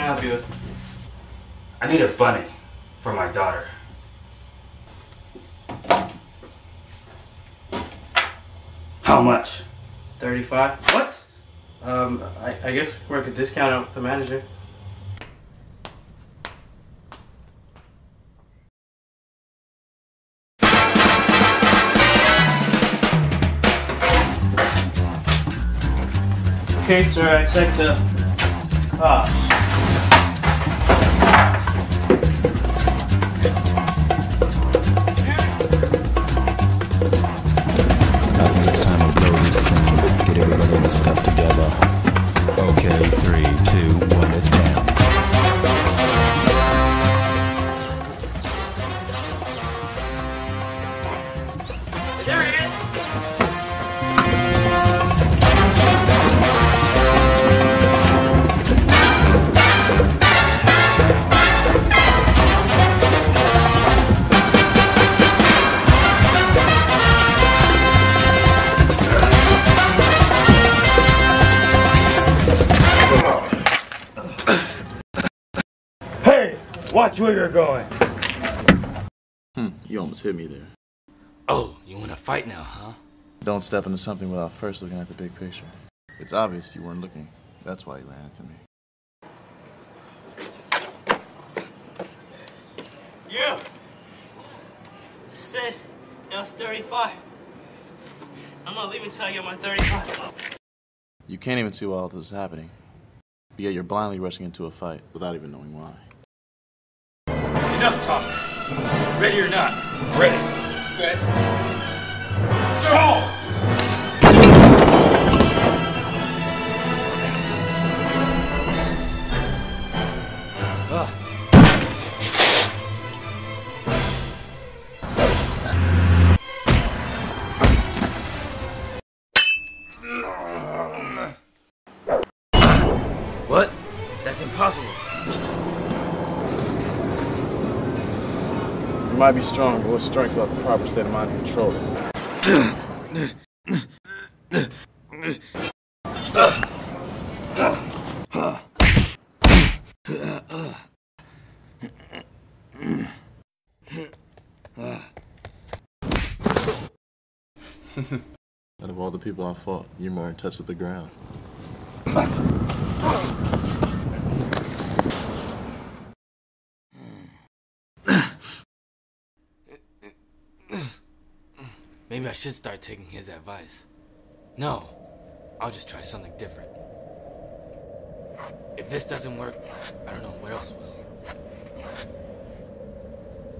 can I help you with? I need a bunny for my daughter. How much? 35. What? Um, I, I guess we work a discount out with the manager. Okay, sir, I checked the cost. I watch where you're going. Hmm, you almost hit me there. Oh, you want to fight now, huh? Don't step into something without first looking at the big picture. It's obvious you weren't looking. That's why you ran into me. You! I said that was 35. I'm not leaving until I get my 35. You can't even see why all this is happening. But yet you're blindly rushing into a fight without even knowing why. Enough talk. Ready or not? Ready. Set. Go! Might be strong, but what's strength without the proper state of mind to control? Out of all the people I fought, you're more in touch with the ground. Maybe I should start taking his advice. No, I'll just try something different. If this doesn't work, I don't know what else will.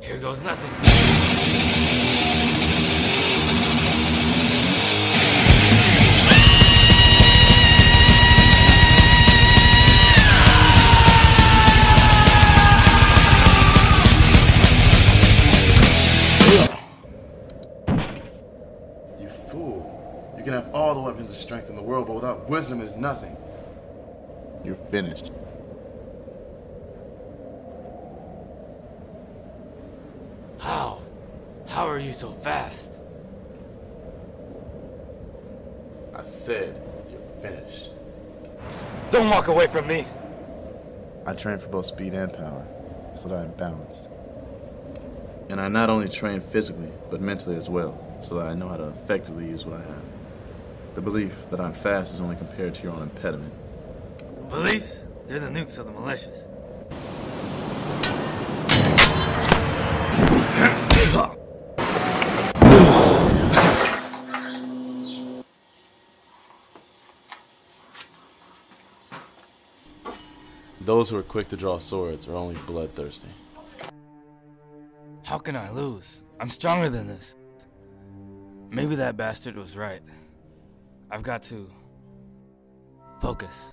Here goes nothing. Wisdom is nothing. You're finished. How? How are you so fast? I said you're finished. Don't walk away from me. I train for both speed and power, so that I'm balanced. And I not only train physically, but mentally as well, so that I know how to effectively use what I have. The belief that I'm fast is only compared to your own impediment. Beliefs? They're the nukes of the malicious. Those who are quick to draw swords are only bloodthirsty. How can I lose? I'm stronger than this. Maybe that bastard was right. I've got to focus.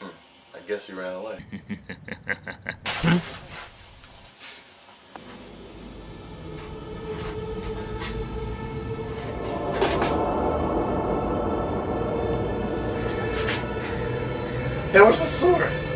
Hmm, I guess he ran away. hey, where's my sword?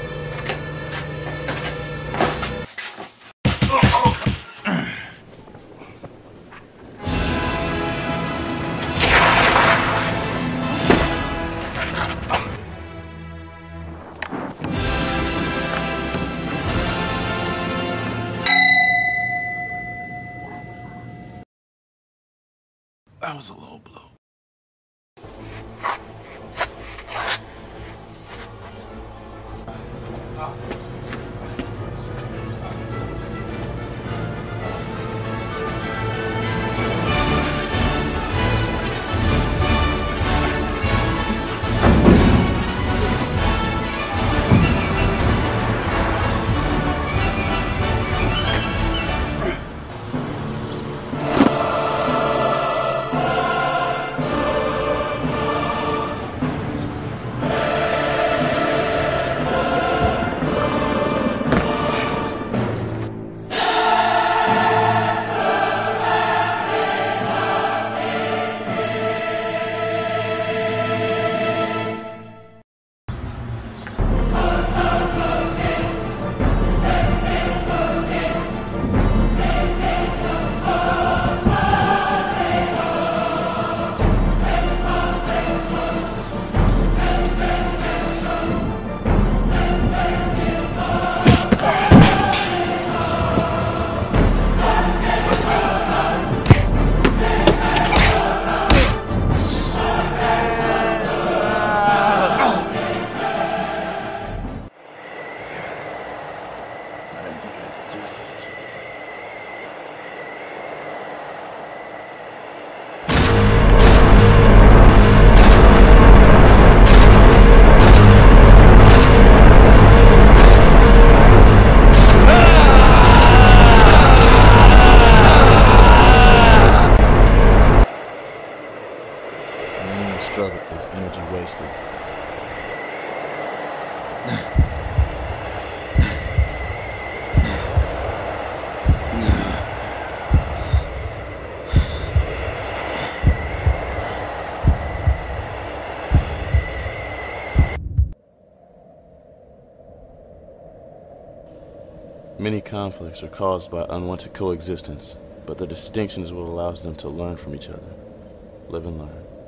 That was a low blow. I struggle is energy wasted. Many conflicts are caused by unwanted coexistence, but the distinction is what allows them to learn from each other. Live and learn.